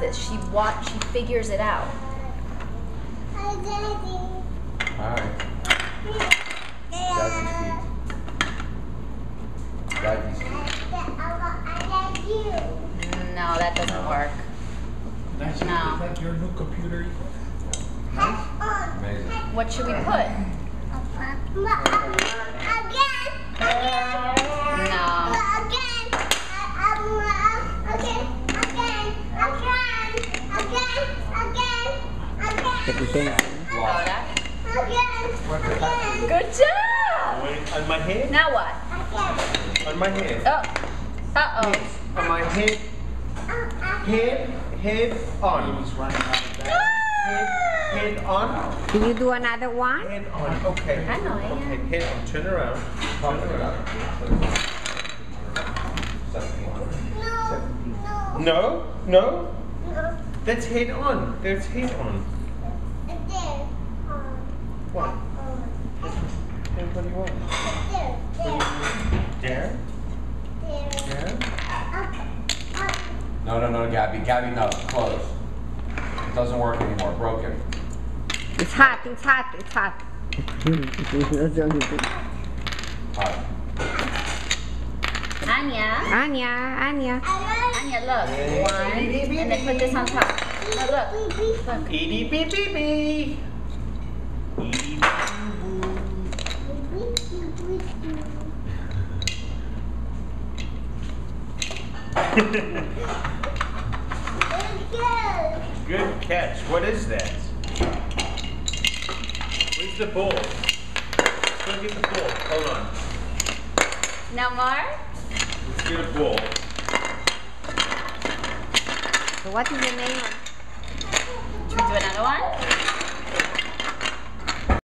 does this. She watch. She figures it out. Hi, Daddy. Alright. Daddy's feet. Daddy's feet. I like you. No, that doesn't No. work. Nice. No. Is that your new computer? Amazing. What should we put? Again. Again. Again. That. Good job. Wait, on my head? Now what? Again. On my head. Oh. Uh oh. On my head. Head, head on. He's running out of that. Head, head on. Can you do another one? Head on. Okay. I know, yeah. Okay, head on. Turn around. Turn around. No. No. No, no. No. That's head on. That's head on. Again. Um, What? um, Then what do you want? there. There. There? There. There? Up. Up. No, no, no, Gabby. Gabby, no. Close. It doesn't work anymore. Broken. It's hot, it's hot, it's hot. That's the only thing. Alright. Anya. Anya, Anya. Anya, look. One. And then put this on top. No, look. Look. Edie bee bee bee. Edie Good catch. What is that? Where's the ball? Let's go get the ball. Hold on. Now, Mar. Let's get a ball. So what is the name of